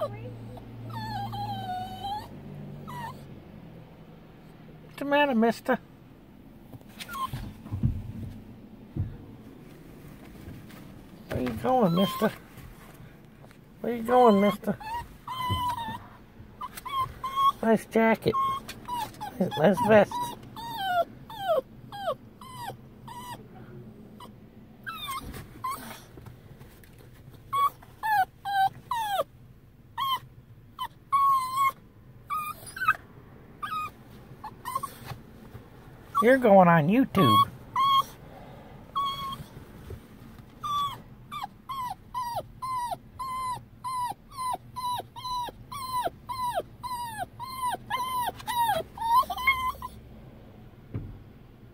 What's the matter, mister? Where you going, mister? Where you going, mister? Nice jacket. Nice vest. You're going on YouTube.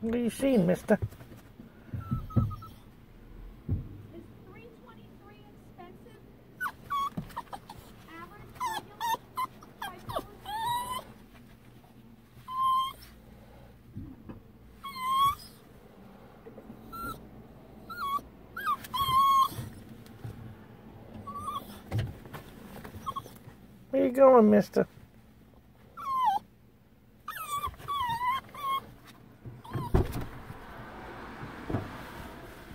What are you seeing, mister? Where you going, mister?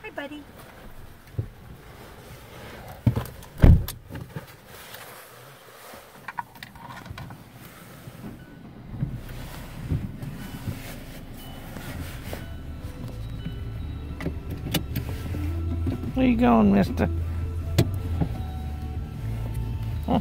Hi, buddy. Where you going, mister? Huh.